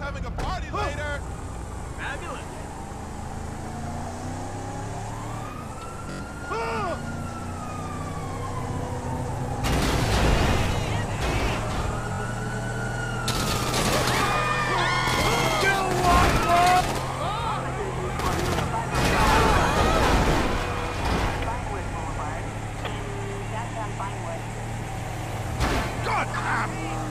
having a party later. Fabulous. God damn!